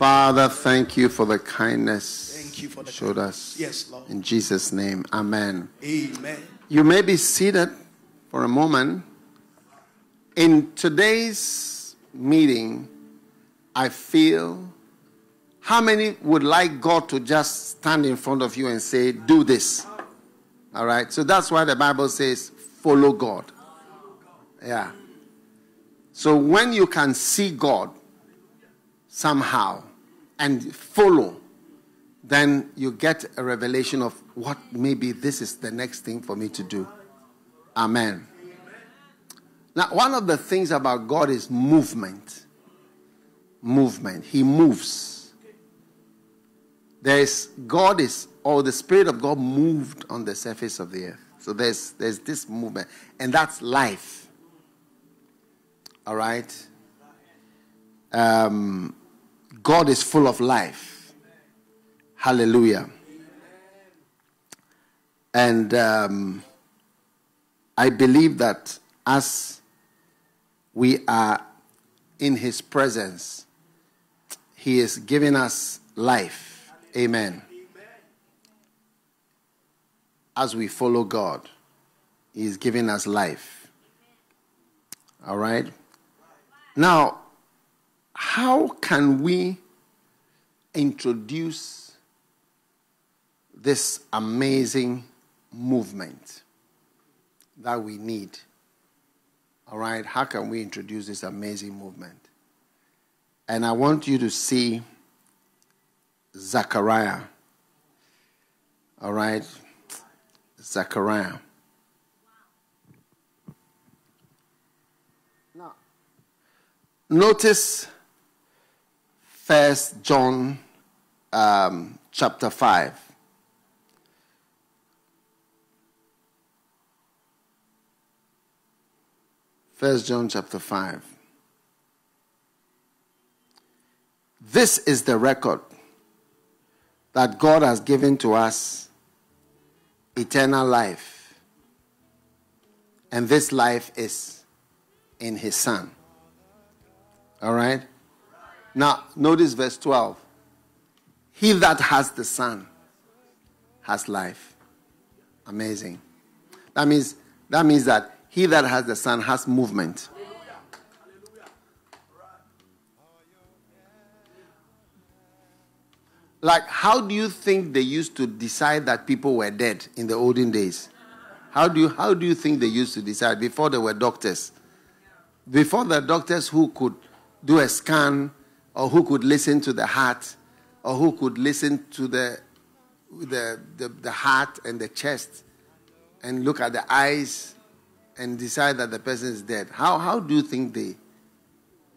Father, thank you for the kindness Thank you for the showed kindness. us. Yes, Lord. In Jesus' name, amen. Amen. You may be seated for a moment. In today's meeting, I feel how many would like God to just stand in front of you and say, Do this? All right. So that's why the Bible says, Follow God. Yeah. So when you can see God somehow and follow, then you get a revelation of what maybe this is the next thing for me to do. Amen. Now, one of the things about God is movement. Movement. He moves. There's God is, or the Spirit of God moved on the surface of the earth. So there's there's this movement, and that's life. All right. Um, God is full of life. Hallelujah. And um, I believe that as we are in His presence, He is giving us life. Amen. As we follow God, He is giving us life. All right? Now, how can we introduce this amazing movement that we need? All right, how can we introduce this amazing movement? And I want you to see Zechariah. All right, Zechariah. Notice First John um, chapter 5. First John chapter 5. This is the record that God has given to us eternal life. And this life is in His Son. All right? Now, notice verse 12. He that has the Son has life. Amazing. That means that means that he that has the Son has movement. Like, how do you think they used to decide that people were dead in the olden days? How do you, how do you think they used to decide before there were doctors? Before the doctors who could do a scan or who could listen to the heart or who could listen to the, the, the, the heart and the chest and look at the eyes and decide that the person is dead. How, how do you think they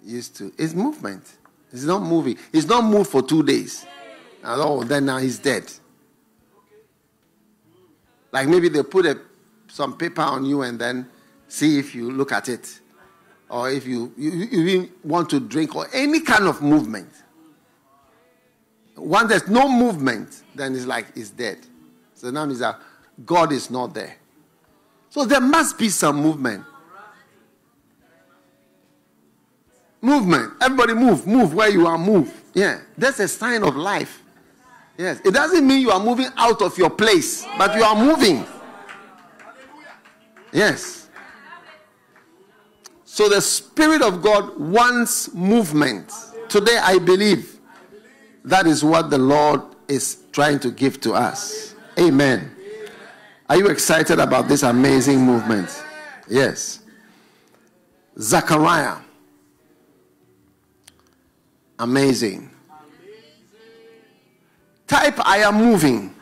used to? It's movement. It's not moving. It's not moved for two days. And oh, then now he's dead. Like maybe they put a, some paper on you and then see if you look at it. Or if you, you, you want to drink or any kind of movement. Once there's no movement, then it's like it's dead. So now means that God is not there. So there must be some movement. Movement. Everybody move. Move where you are. Move. Yeah. That's a sign of life. Yes. It doesn't mean you are moving out of your place, but you are moving. Yes. So the Spirit of God wants movement. Today, I believe that is what the Lord is trying to give to us. Amen. Are you excited about this amazing movement? Yes. Zechariah. Amazing. Type I am moving.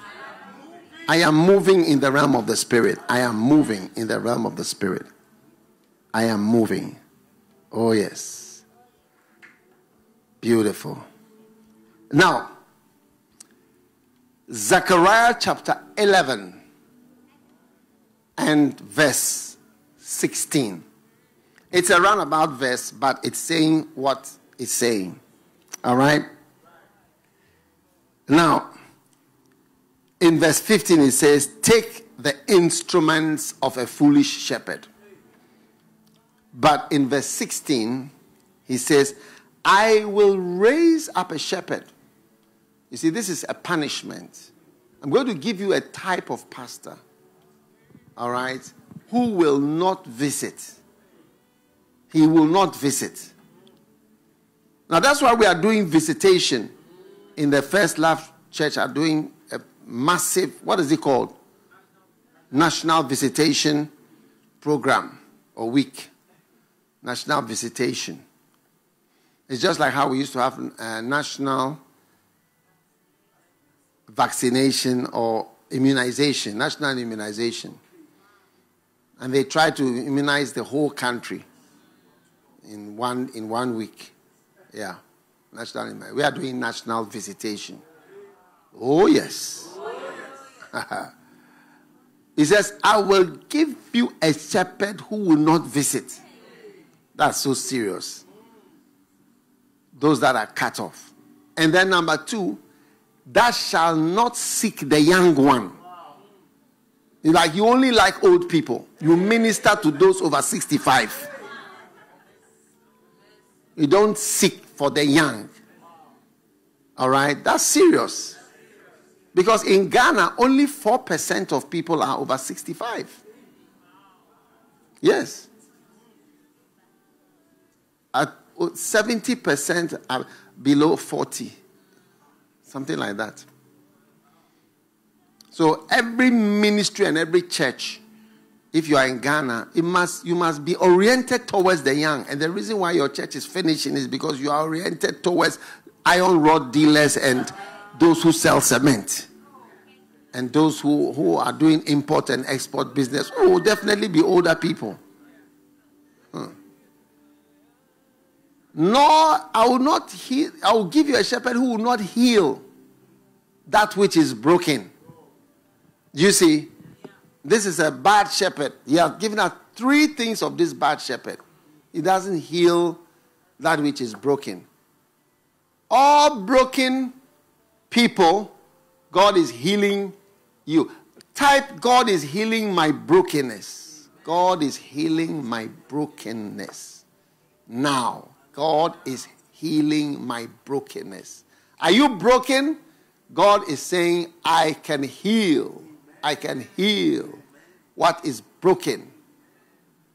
I am moving in the realm of the spirit. I am moving in the realm of the spirit. I am moving. Oh, yes. Beautiful. Now, Zechariah chapter 11 and verse 16. It's a roundabout verse, but it's saying what it's saying. All right? Now, in verse 15, it says, Take the instruments of a foolish shepherd. But in verse 16, he says, I will raise up a shepherd. You see, this is a punishment. I'm going to give you a type of pastor, all right, who will not visit. He will not visit. Now, that's why we are doing visitation in the First Love Church, are doing a massive, what is it called? National Visitation Program or Week. National Visitation. It's just like how we used to have a national vaccination or immunization, national immunization. And they try to immunize the whole country in one, in one week. Yeah, national immunization. We are doing national visitation. Oh, yes. he says, I will give you a shepherd who will not visit. That's so serious. Those that are cut off. And then number two, that shall not seek the young one. Like you only like old people. You minister to those over 65. You don't seek for the young. All right? That's serious. Because in Ghana, only 4% of people are over 65. Yes. At 70% are below 40. Something like that. So every ministry and every church, if you are in Ghana, it must, you must be oriented towards the young. And the reason why your church is finishing is because you are oriented towards iron rod dealers and those who sell cement. And those who, who are doing import and export business will definitely be older people. Nor I will not heal, I will give you a shepherd who will not heal that which is broken. You see, this is a bad shepherd. He has given us three things of this bad shepherd. He doesn't heal that which is broken. All broken people, God is healing you. Type, God is healing my brokenness. God is healing my brokenness. Now. God is healing my brokenness. Are you broken? God is saying, I can heal. I can heal what is broken.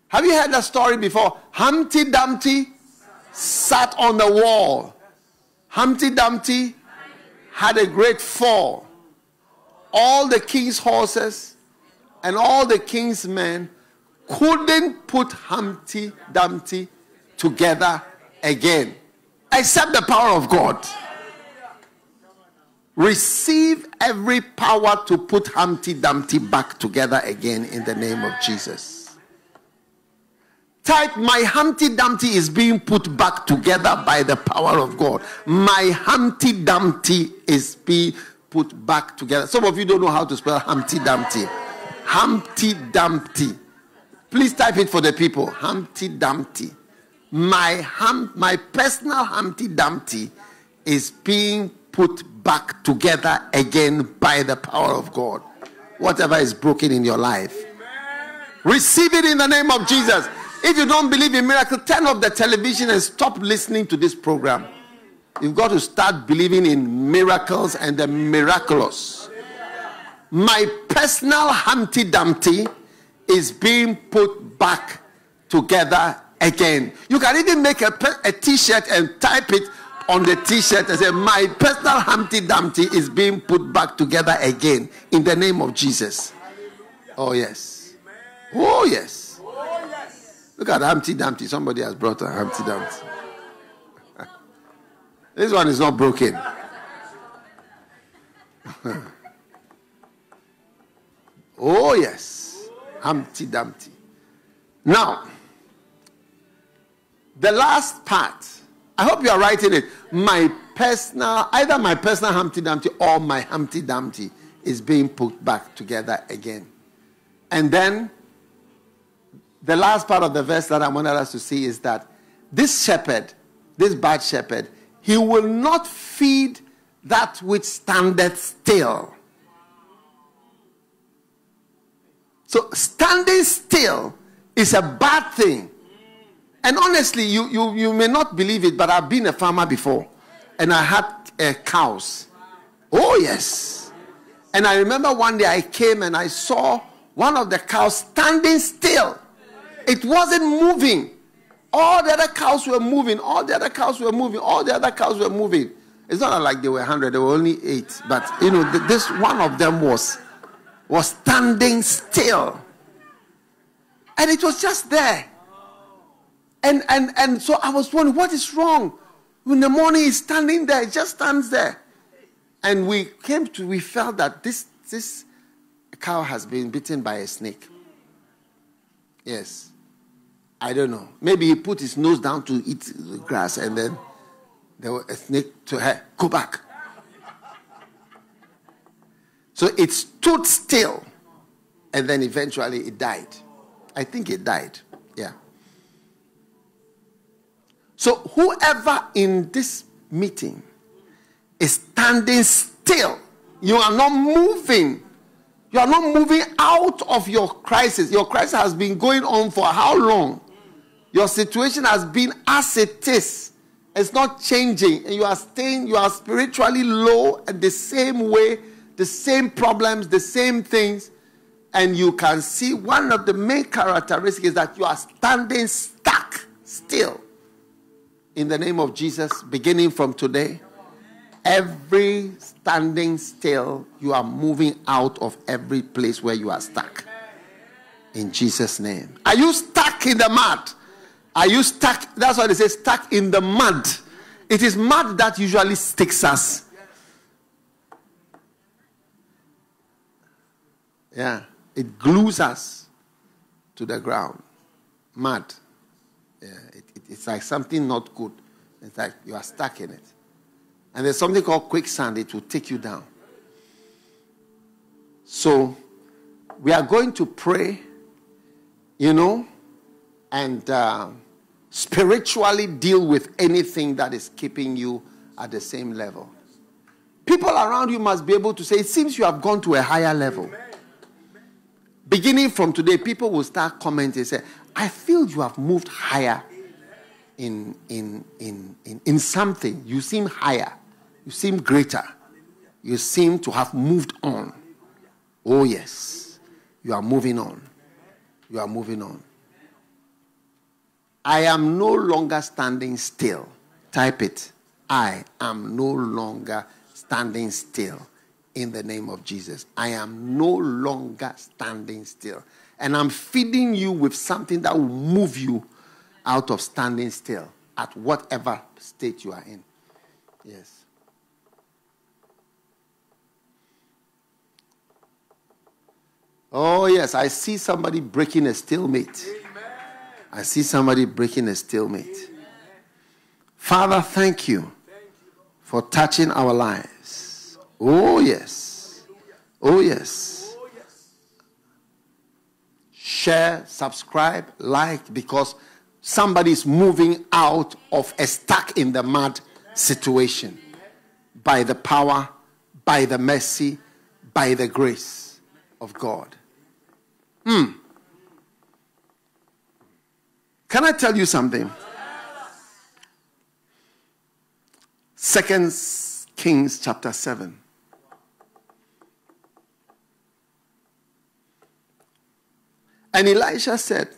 Have you heard that story before? Humpty Dumpty sat on the wall. Humpty Dumpty had a great fall. All the king's horses and all the king's men couldn't put Humpty Dumpty together again, except the power of God. Receive every power to put Humpty Dumpty back together again in the name of Jesus. Type, my Humpty Dumpty is being put back together by the power of God. My Humpty Dumpty is being put back together. Some of you don't know how to spell Humpty Dumpty. Humpty Dumpty. Please type it for the people. Humpty Dumpty my, hum, my personal Humpty Dumpty is being put back together again by the power of God. Whatever is broken in your life, receive it in the name of Jesus. If you don't believe in miracle, turn off the television and stop listening to this program. You've got to start believing in miracles and the miraculous. My personal Humpty Dumpty is being put back together again. You can even make a, a t-shirt and type it on the t-shirt and say, My personal Humpty Dumpty is being put back together again in the name of Jesus. Oh, yes. Oh, yes. Look at Humpty Dumpty. Somebody has brought a Humpty Dumpty. this one is not broken. oh, yes. Humpty Dumpty. Now, the last part, I hope you are writing it. My personal, either my personal Humpty Dumpty or my Humpty Dumpty is being put back together again. And then the last part of the verse that I wanted us to see is that this shepherd, this bad shepherd, he will not feed that which standeth still. So standing still is a bad thing. And honestly, you, you, you may not believe it, but I've been a farmer before. And I had uh, cows. Oh, yes. And I remember one day I came and I saw one of the cows standing still. It wasn't moving. All the other cows were moving. All the other cows were moving. All the other cows were moving. It's not like they were 100, there were only eight. But, you know, this one of them was, was standing still. And it was just there. And, and, and so I was wondering, what is wrong? In the morning, he's standing there, he just stands there. And we came to, we felt that this, this cow has been bitten by a snake. Yes. I don't know. Maybe he put his nose down to eat the grass and then there was a snake to her. Go back. So it stood still and then eventually it died. I think it died. Yeah. So whoever in this meeting is standing still, you are not moving. You are not moving out of your crisis. Your crisis has been going on for how long? Your situation has been as it is. It's not changing. And you are staying, you are spiritually low at the same way, the same problems, the same things. And you can see one of the main characteristics is that you are standing stuck still. In the name of Jesus, beginning from today, every standing still, you are moving out of every place where you are stuck. In Jesus' name. Are you stuck in the mud? Are you stuck? That's why they say stuck in the mud. It is mud that usually sticks us. Yeah, it glues us to the ground. Mud. Yeah, it, it's like something not good. It's like you are stuck in it. And there's something called quicksand, it will take you down. So, we are going to pray, you know, and. Uh, spiritually deal with anything that is keeping you at the same level. People around you must be able to say, It seems you have gone to a higher level. Beginning from today, people will start commenting say, I feel you have moved higher in, in, in, in, in something. You seem higher. You seem greater. You seem to have moved on. Oh, yes. You are moving on. You are moving on. I am no longer standing still. Type it. I am no longer standing still in the name of Jesus. I am no longer standing still. And I'm feeding you with something that will move you out of standing still at whatever state you are in. Yes. Oh, yes, I see somebody breaking a stalemate. I see somebody breaking a stalemate. Father, thank you for touching our lives. Oh, yes. Oh, yes. Share, subscribe, like, because somebody is moving out of a stuck in the mud situation by the power, by the mercy, by the grace of God. Hmm. Can I tell you something? Second Kings chapter 7. And Elisha said,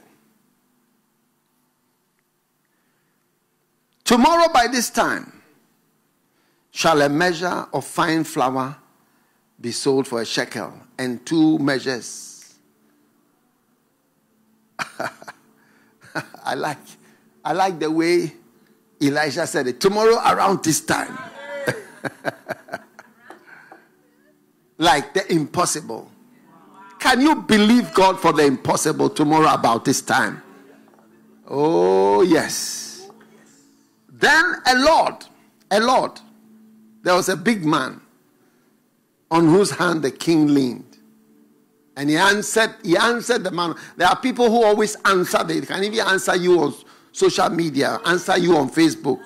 Tomorrow by this time shall a measure of fine flour be sold for a shekel, and two measures I like, I like the way Elijah said it. Tomorrow around this time. like the impossible. Can you believe God for the impossible tomorrow about this time? Oh, yes. Then a Lord, a Lord, there was a big man on whose hand the king leaned. And he answered, he answered the man. There are people who always answer. They can even answer you on social media, answer you on Facebook.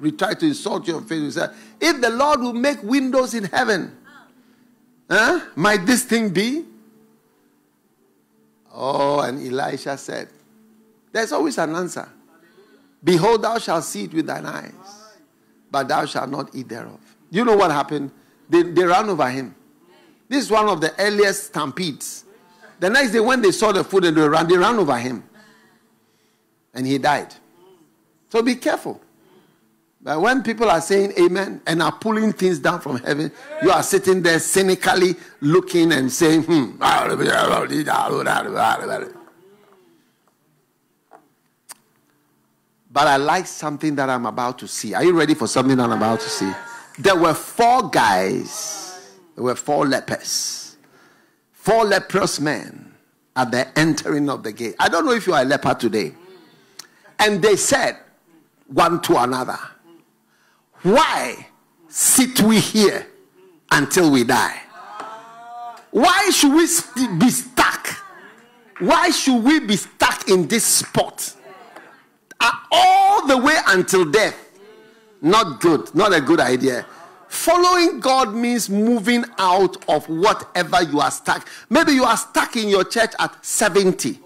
We try to insult you on Facebook. Say, if the Lord will make windows in heaven, ah. huh, might this thing be? Oh, and Elisha said, There's always an answer. Behold, thou shalt see it with thine eyes, but thou shalt not eat thereof. You know what happened? They, they ran over him. This is one of the earliest stampedes. The next day, when they saw the food and they ran, they ran over him. And he died. So be careful. But when people are saying amen and are pulling things down from heaven, you are sitting there cynically looking and saying, hmm. But I like something that I'm about to see. Are you ready for something that I'm about to see? There were four guys, there were four lepers, four leprous men at the entering of the gate. I don't know if you are a leper today. And they said one to another, Why sit we here until we die? Why should we be stuck? Why should we be stuck in this spot? All the way until death. Not good, not a good idea. Following God means moving out of whatever you are stuck. Maybe you are stuck in your church at 70.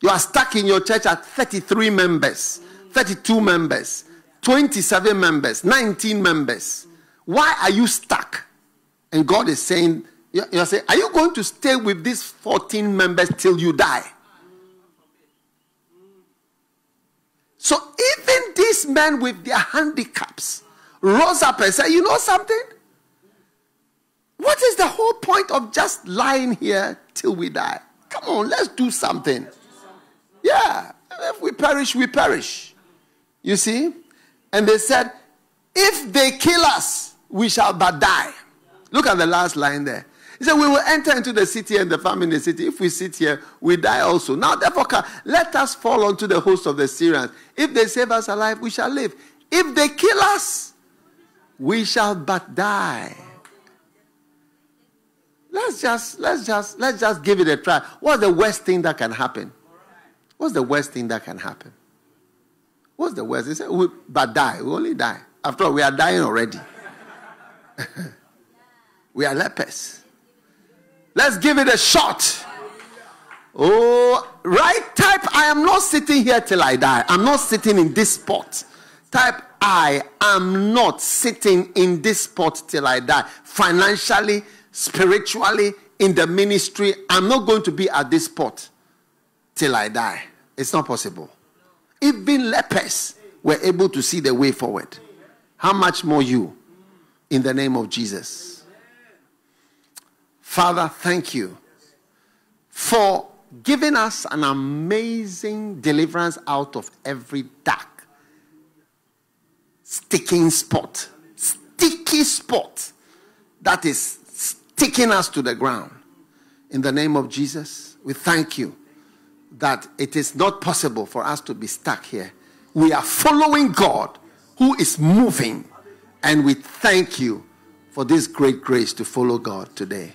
You are stuck in your church at 33 members, 32 members, 27 members, 19 members. Why are you stuck? And God is saying, You're saying, Are you going to stay with these 14 members till you die? So even these men with their handicaps rose up and said, You know something? What is the whole point of just lying here till we die? Come on, let's do something. Yeah, if we perish, we perish. You see? And they said, If they kill us, we shall but die. Look at the last line there. He said, We will enter into the city and the famine in the city. If we sit here, we die also. Now, therefore, let us fall onto the host of the Syrians. If they save us alive, we shall live. If they kill us, we shall but die. Let's just let's just let's just give it a try. What's the worst thing that can happen? What's the worst thing that can happen? What's the worst? They said, we, but die. We only die. After all, we are dying already. we are lepers. Let's give it a shot. Oh, right type, I am not sitting here till I die. I'm not sitting in this spot. Type, I am not sitting in this spot till I die. Financially, spiritually, in the ministry, I'm not going to be at this spot till I die. It's not possible. Even lepers were able to see the way forward. How much more you in the name of Jesus? Father, thank you for giving us an amazing deliverance out of every dark, sticking spot, sticky spot that is sticking us to the ground. In the name of Jesus, we thank you that it is not possible for us to be stuck here. We are following God who is moving, and we thank you for this great grace to follow God today.